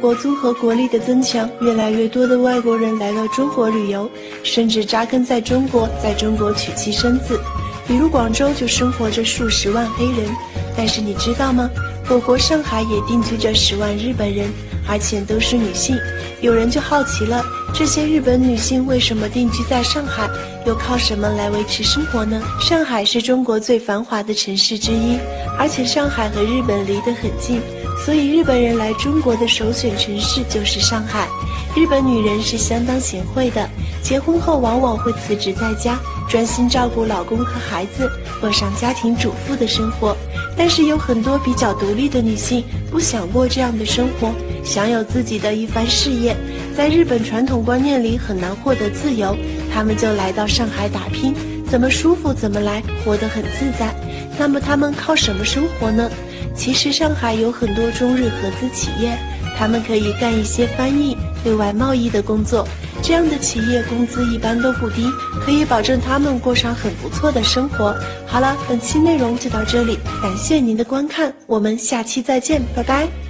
国租和国力的增强，越来越多的外国人来到中国旅游，甚至扎根在中国，在中国娶妻生子。比如广州就生活着数十万黑人，但是你知道吗？我国上海也定居着十万日本人，而且都是女性。有人就好奇了，这些日本女性为什么定居在上海，又靠什么来维持生活呢？上海是中国最繁华的城市之一，而且上海和日本离得很近。所以日本人来中国的首选城市就是上海。日本女人是相当贤惠的，结婚后往往会辞职在家，专心照顾老公和孩子，过上家庭主妇的生活。但是有很多比较独立的女性不想过这样的生活，想有自己的一番事业。在日本传统观念里很难获得自由，她们就来到上海打拼，怎么舒服怎么来，活得很自在。那么他们靠什么生活呢？其实上海有很多中日合资企业，他们可以干一些翻译、对外贸易的工作。这样的企业工资一般都不低，可以保证他们过上很不错的生活。好了，本期内容就到这里，感谢您的观看，我们下期再见，拜拜。